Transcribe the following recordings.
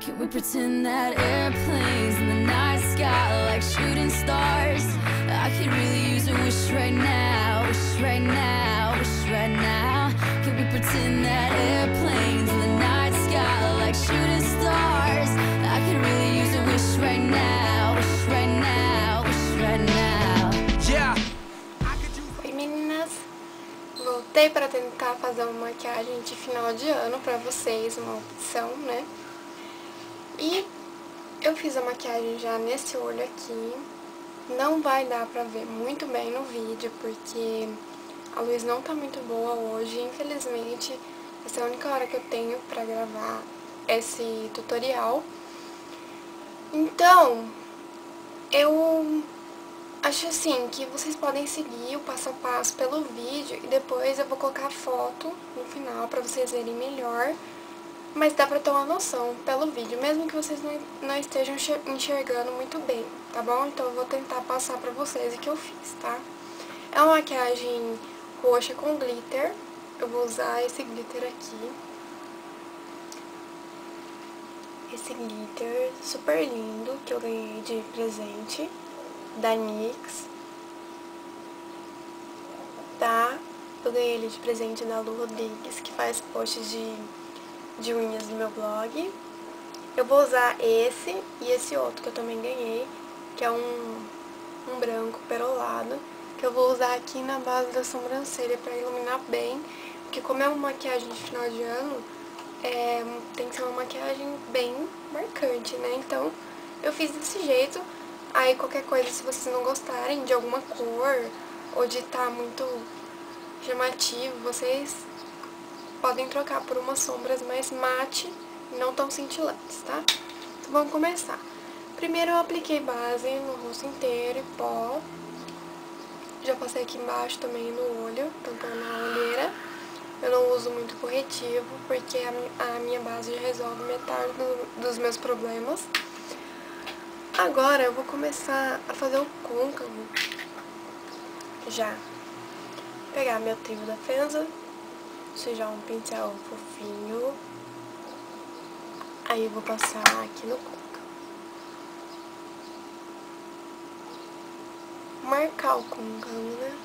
Can we pretend that airplanes in the night sky like shooting stars? I could really use a wish right now, wish right now, wish right now. Can we pretend that airplanes in the night sky like shooting stars? I could really use a wish right now, wish right now, wish right now. Yeah. Oi meninas, voltei para tentar fazer uma maquiagem de final de ano para vocês, uma opção, né? E eu fiz a maquiagem já nesse olho aqui, não vai dar pra ver muito bem no vídeo, porque a luz não tá muito boa hoje, infelizmente essa é a única hora que eu tenho pra gravar esse tutorial. Então, eu acho assim que vocês podem seguir o passo a passo pelo vídeo e depois eu vou colocar a foto no final pra vocês verem melhor. Mas dá pra ter uma noção pelo vídeo, mesmo que vocês não, estejam enxergando muito bem, tá bom? Então eu vou tentar passar pra vocês o que eu fiz, tá? É uma maquiagem roxa com glitter. Eu vou usar esse glitter aqui. Esse glitter super lindo que eu ganhei de presente da NYX. Tá? Eu ganhei ele de presente da Lu Rodrigues, que faz posts de de unhas do meu blog. Eu vou usar esse e esse outro que eu também ganhei, que é um, um branco perolado, que eu vou usar aqui na base da sobrancelha pra iluminar bem, porque como é uma maquiagem de final de ano, é, tem que ser uma maquiagem bem marcante, né? Então, eu fiz desse jeito, aí qualquer coisa, se vocês não gostarem de alguma cor, ou de estar tá muito chamativo, vocês podem trocar por umas sombras mais mate não tão cintilantes, tá? Então vamos começar. Primeiro eu apliquei base no rosto inteiro e pó. Já passei aqui embaixo também no olho, tanto na olheira. Eu não uso muito corretivo, porque a minha base já resolve metade do, dos meus problemas. Agora eu vou começar a fazer o côncavo. Já. Pegar meu trio da Fenza, sujar um pincel fofinho. Aí eu vou passar aqui no côncavo. Marcar o côncavo, né?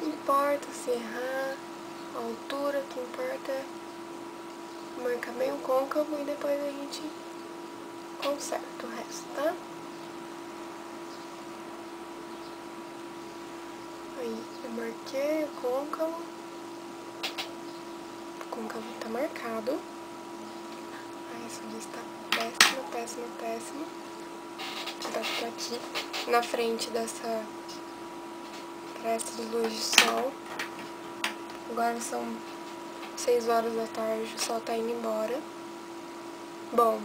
Não importa se errar a altura, o que importa é marcar bem o côncavo e depois a gente conserta o resto, tá? Aí, eu marquei o côncavo. O côncavo tá marcado. Aí, essa luz tá péssima, péssima, péssima. Vou por aqui, na frente dessa cresta de luz de sol. Agora são 6 horas da tarde, o sol tá indo embora. Bom,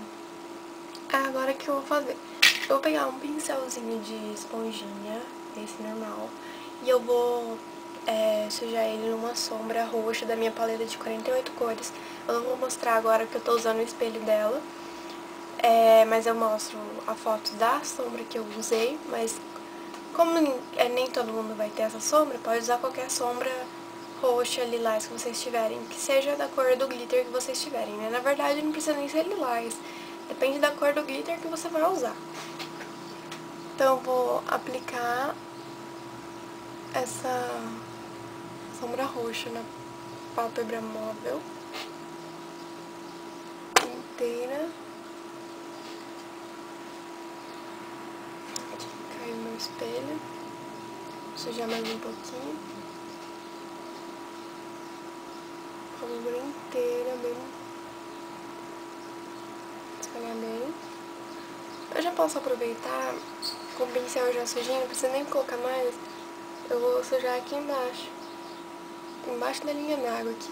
agora o que eu vou fazer? Eu vou pegar um pincelzinho de esponjinha, esse normal, e eu vou é, sujar ele numa sombra roxa da minha paleta de 48 cores. Eu não vou mostrar agora que eu tô usando o espelho dela, é, mas eu mostro a foto da sombra que eu usei, mas como é, nem todo mundo vai ter essa sombra, pode usar qualquer sombra roxa, lilás que vocês tiverem, que seja da cor do glitter que vocês tiverem, né? Na verdade não precisa nem ser lilás, depende da cor do glitter que você vai usar. Então vou aplicar essa sombra roxa na pálpebra móvel inteira. Aqui caiu meu espelho. Sujar mais um pouquinho. Pálpebra inteira, bem... Espalhar bem. Eu já posso aproveitar com o pincel já sujinho, não precisa nem colocar mais eu vou sujar aqui embaixo. Embaixo da linha d'água aqui.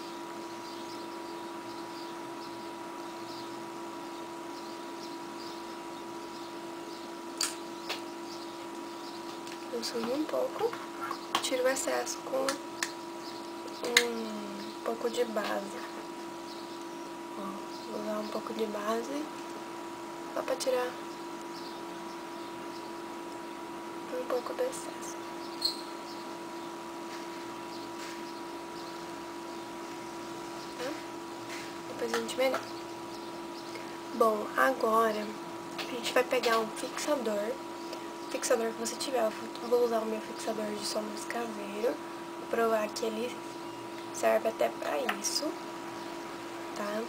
Eu sujo um pouco, tiro o excesso com um pouco de base. Ó, vou usar um pouco de base só pra tirar um pouco do excesso. Presente melhor. Bom, agora a gente vai pegar um fixador. fixador que você tiver. Eu vou usar o meu fixador de sombras caseiro. Vou provar que ele serve até pra isso. Tá?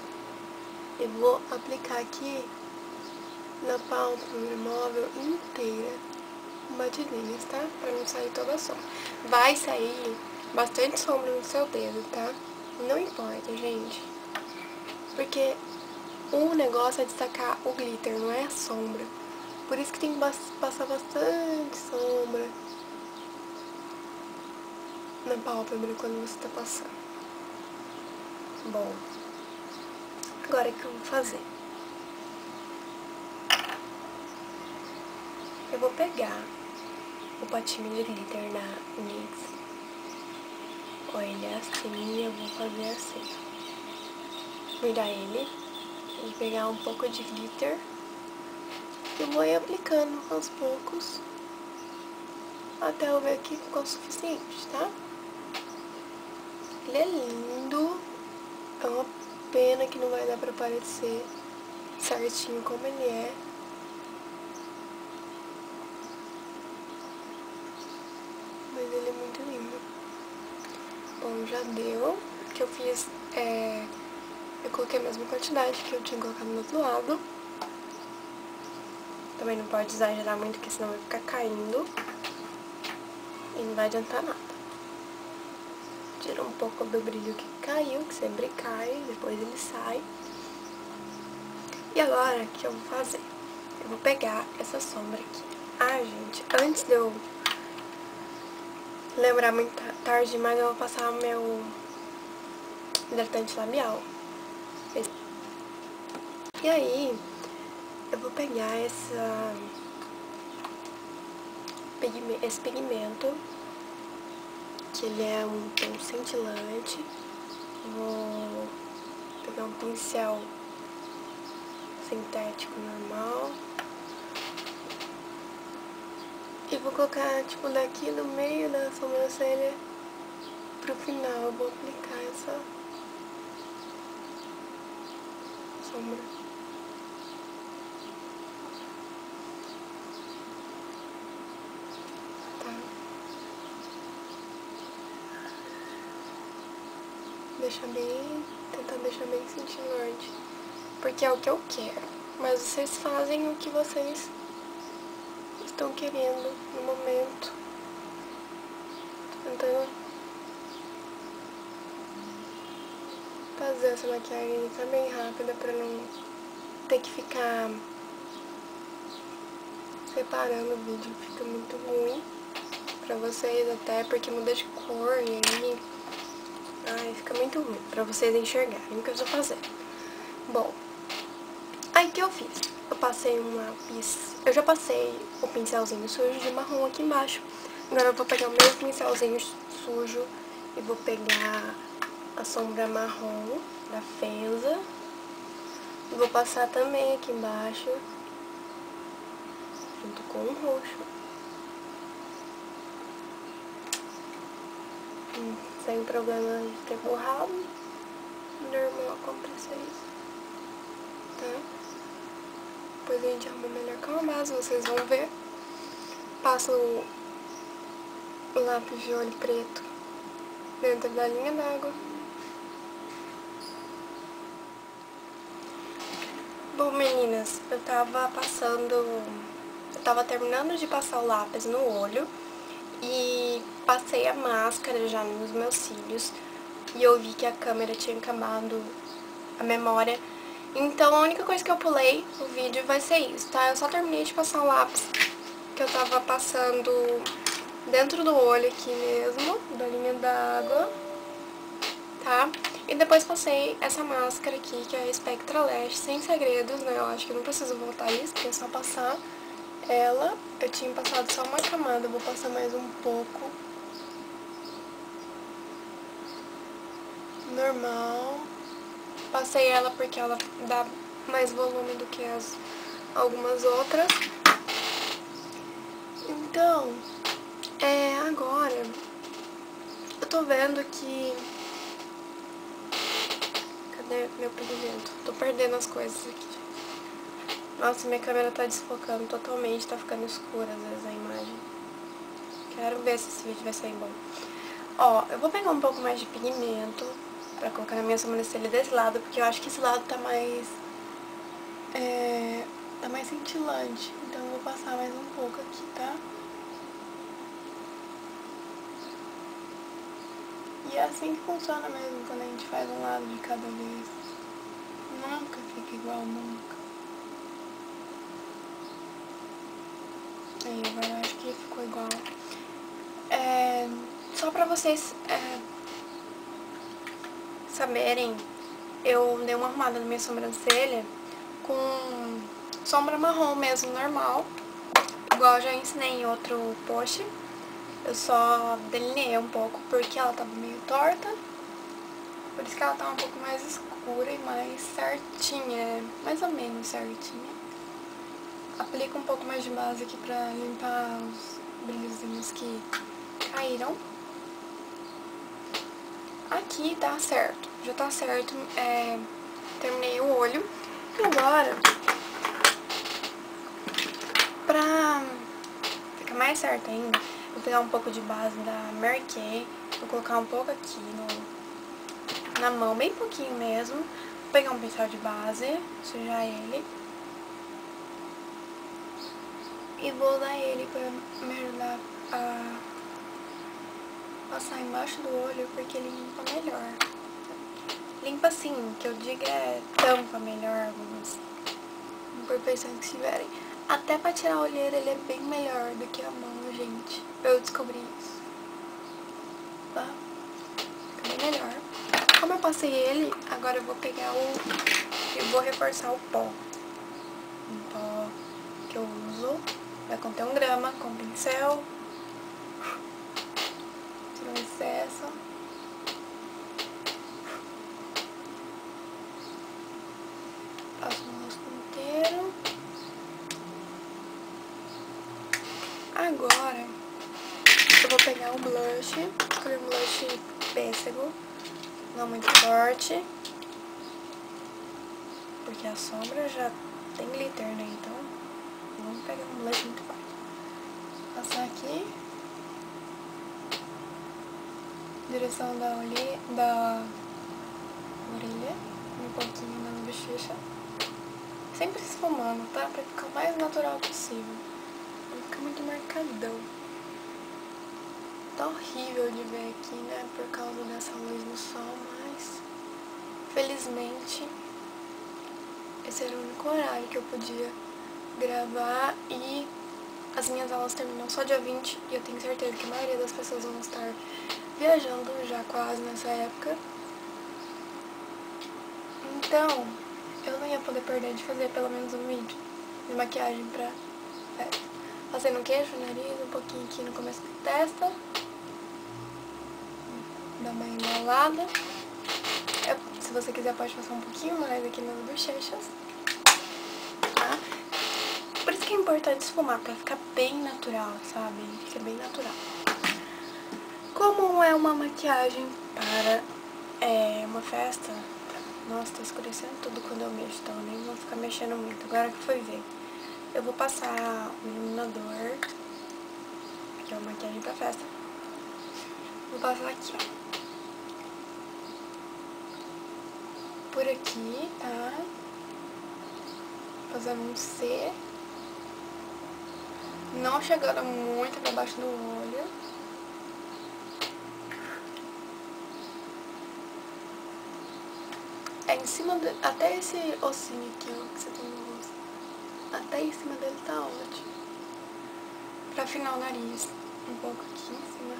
Eu vou aplicar aqui na pálpebra móvel inteira. Batidinhas, tá? Pra não sair toda a sombra. Vai sair bastante sombra no seu dedo, tá? Não importa, gente. Porque o negócio é destacar o glitter, não é a sombra. Por isso que tem que passar bastante sombra na pálpebra quando você tá passando. Bom, agora o que eu vou fazer? Eu vou pegar o potinho de glitter na NYX. Olha, é assim, eu vou fazer assim. Virar ele e pegar um pouco de glitter. E vou ir aplicando aos poucos. Até eu ver que ficou suficiente, tá? Ele é lindo. É uma pena que não vai dar pra aparecer certinho como ele é. Mas ele é muito lindo. Bom, já deu. Que eu fiz é... Coloquei a mesma quantidade que eu tinha colocado no outro lado. Também não pode exagerar muito, porque senão vai ficar caindo. E não vai adiantar nada. Tira um pouco do brilho que caiu, que sempre cai, depois ele sai. E agora, o que eu vou fazer? Eu vou pegar essa sombra aqui. Ah, gente, antes de eu lembrar muito tarde demais, eu vou passar meu hidratante labial. E aí, eu vou pegar essa, esse pigmento, que ele é um tom cintilante. Vou pegar um pincel sintético normal. E vou colocar, tipo, daqui no meio da sobrancelha pro final. Eu vou aplicar essa sombra. Deixar bem... Tentar deixar bem cintilante. Porque é o que eu quero. Mas vocês fazem o que vocês estão querendo no momento. Tô tentando fazer essa maquiagem tá bem rápida pra não ter que ficar separando o vídeo, fica muito ruim pra vocês até, porque muda de cor e aí... Ai, fica muito ruim pra vocês enxergarem o que eu estou fazendo. Bom, aí que eu fiz? Eu passei um lápis, eu já passei o pincelzinho sujo de marrom aqui embaixo. Agora eu vou pegar o meu pincelzinho sujo e vou pegar a sombra marrom da Fenza. Vou passar também aqui embaixo, junto com o roxo. Sem problema de ter borrado. Normal acontecer isso. Tá? Depois a gente arruma melhor com a base, vocês vão ver. Passo o lápis de olho preto dentro da linha d'água. Bom, meninas, eu tava passando... Eu tava terminando de passar o lápis no olho e passei a máscara já nos meus cílios e eu vi que a câmera tinha acabado a memória então a única coisa que eu pulei no vídeo vai ser isso, tá? Eu só terminei de passar o lápis que eu tava passando dentro do olho aqui mesmo, da linha d'água, tá? E depois passei essa máscara aqui, que é a Spectra Lash, sem segredos, né? Eu acho que não preciso voltar isso, porque é só passar ela. Eu tinha passado só uma camada, vou passar mais um pouco. Normal. Passei ela porque ela dá mais volume do que as algumas outras. Então, é, agora, eu tô vendo que... Cadê? Meu pigmento? Tô perdendo as coisas aqui. Nossa, minha câmera tá desfocando totalmente, tá ficando escura às vezes a imagem. Quero ver se esse vídeo vai sair bom. Ó, eu vou pegar um pouco mais de pigmento pra colocar na minha sobrancelha desse lado, porque eu acho que esse lado tá mais... É, tá mais cintilante. Então eu vou passar mais um pouco aqui, tá? E é assim que funciona mesmo quando a gente faz um lado de cada vez. Nunca fica igual, nunca. Aí, eu acho que ficou igual. É, só pra vocês é, saberem, eu dei uma arrumada na minha sobrancelha com sombra marrom mesmo, normal. Igual eu já ensinei em outro post. Eu só delineei um pouco porque ela tava meio torta. Por isso que ela tá um pouco mais escura e mais certinha, mais ou menos certinha. Aplico um pouco mais de base aqui pra limpar os brilhozinhos que caíram. Aqui tá certo, já tá certo, é, terminei o olho. E agora, pra ficar mais certo ainda, vou pegar um pouco de base da Mary Kay, vou colocar um pouco aqui no, na mão, bem pouquinho mesmo. Vou pegar um pincel de base, sujar ele. E vou usar ele pra me ajudar a passar embaixo do olho, porque ele limpa melhor. Limpa assim, que eu diga é tampa melhor algumas imperfeições que tiverem. Até pra tirar a olheira ele é bem melhor do que a mão, gente. Eu descobri isso. Tá? Fica bem melhor. Como eu passei ele, agora eu vou pegar o... Eu vou reforçar o pó. O pó que eu uso. Vai conter um grama com pincel. Tira o excesso. Passo no rosto inteiro. Agora, eu vou pegar o blush. Escolhi um blush pêssego. Não muito forte. Porque a sombra já tem glitter, né? Então, vamos pegar um blush muito forte. Passar aqui. Direção da, olhe... da orelha. Um pouquinho na bochecha. Sempre esfumando, tá? Pra ficar o mais natural possível. Não fica muito marcadão. Tá horrível de ver aqui, né? Por causa dessa luz do sol, mas... Felizmente, esse era o único horário que eu podia gravar e as minhas aulas terminam só dia 20 e eu tenho certeza que a maioria das pessoas vão estar viajando já quase nessa época. Então, eu não ia poder perder de fazer pelo menos um vídeo de maquiagem pra festa. Fazendo queixo, nariz, um pouquinho aqui no começo da testa. Dá uma enrolada. Se você quiser pode passar um pouquinho mais aqui nas bochechas. Tá? Por isso que é importante esfumar, pra ficar bem natural, sabe? Fica bem natural. Como é uma maquiagem para é, uma festa, nossa, tá escurecendo tudo quando eu mexo, então eu nem vou ficar mexendo muito. Agora que foi ver, eu vou passar o iluminador, que é uma maquiagem pra festa. Vou passar aqui, ó. Por aqui, tá? Fazendo um C. Não chegando muito pra baixo do olho. É em cima, de, até esse ossinho aqui, ó, que você tem no rosto. Até em cima dele tá ótimo. Pra afinar o nariz. Um pouco aqui em cima.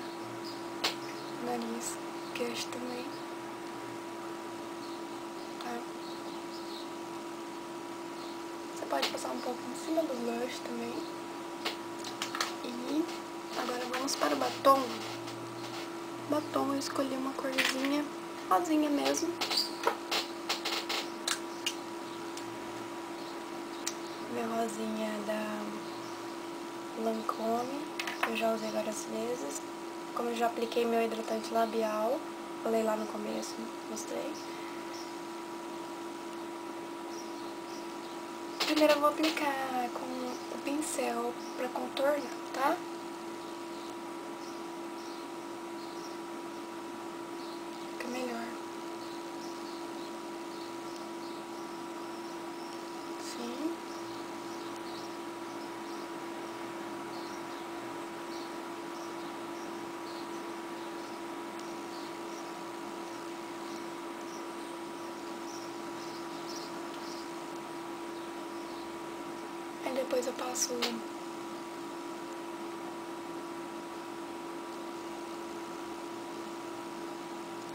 Nariz. Queixo também. Tá? Você pode passar um pouco em cima do blush também. Agora vamos para o batom. Batom eu escolhi uma corzinha rosinha mesmo. Meu rosinha é da Lancome, que eu já usei várias vezes. Como eu já apliquei meu hidratante labial, falei lá no começo, mostrei. Primeiro eu vou aplicar com o pincel para contorno tá? Depois eu passo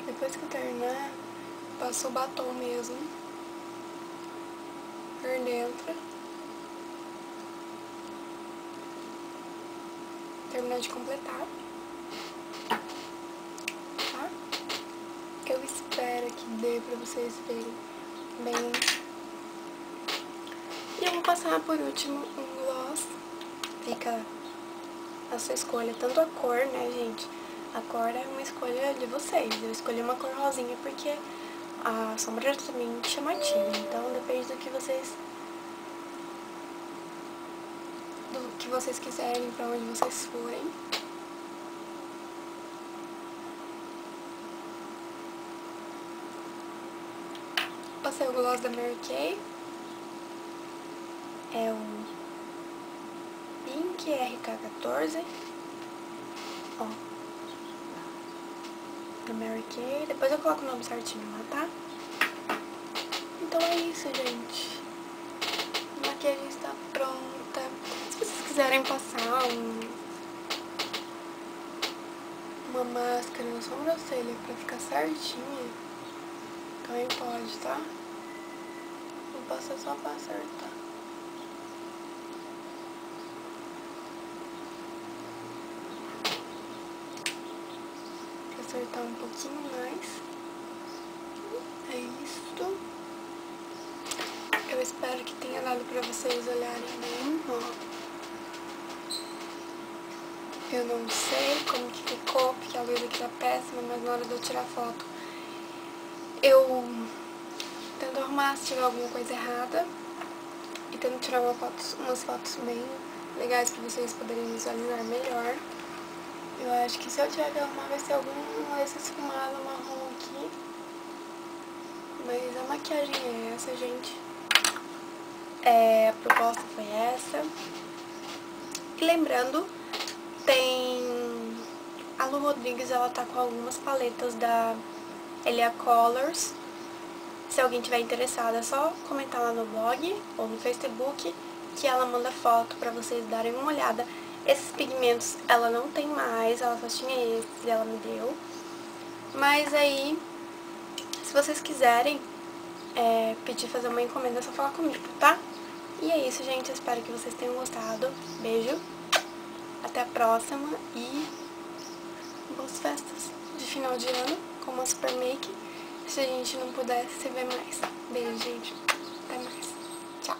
Depois que eu terminar, passo o batom mesmo por dentro. Terminar de completar. Tá? Eu espero que dê pra vocês verem bem. Vou passar por último um gloss. Fica a sua escolha, tanto a cor, né, gente? A cor é uma escolha de vocês. Eu escolhi uma cor rosinha porque a sombra é também chamativa. Então depende do que vocês... Do que vocês quiserem, pra onde vocês forem. Passei o gloss da Mary Kay. É o Pink RK14. Ó. Da Mary Kay. Depois eu coloco o nome certinho lá, tá? Então é isso, gente. A maquiagem está pronta. Se vocês quiserem passar um, uma máscara na sobrancelha pra ficar certinha, também pode, tá? Vou passar só pra acertar. acertar um pouquinho mais. É isto. Eu espero que tenha dado pra vocês olharem bem, ó. Eu não sei como que ficou, porque a luz aqui tá péssima, mas na hora de eu tirar foto, eu tento arrumar se tiver alguma coisa errada e tento tirar uma foto, umas fotos bem legais pra vocês poderem visualizar melhor. Eu acho que se eu tiver que arrumar vai ser algum esse esfumado marrom aqui. Mas a maquiagem é essa, gente. É, a proposta foi essa. E lembrando, tem... A Lu Rodrigues, ela tá com algumas paletas da Elia Colors. Se alguém tiver interessado, é só comentar lá no blog ou no Facebook que ela manda foto pra vocês darem uma olhada. Esses pigmentos ela não tem mais, ela só tinha esses e ela me deu. Mas aí, se vocês quiserem é, pedir fazer uma encomenda, é só falar comigo, tá? E é isso, gente. Espero que vocês tenham gostado. Beijo. Até a próxima e boas festas de final de ano com uma super make. Se a gente não puder se ver mais. Beijo, gente. Até mais. Tchau.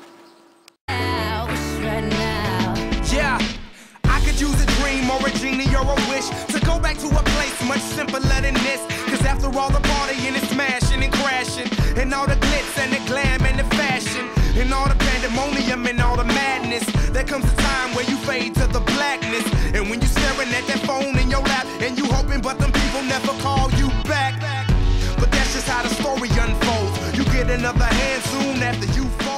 Much simpler than this. Cause after all the partying and smashing and crashing, and all the glitz and the glam and the fashion, and all the pandemonium and all the madness, there comes a time where you fade to the blackness. And when you're staring at that phone in your lap, and you hoping, but them people never call you back. But that's just how the story unfolds. You get another hand soon after you.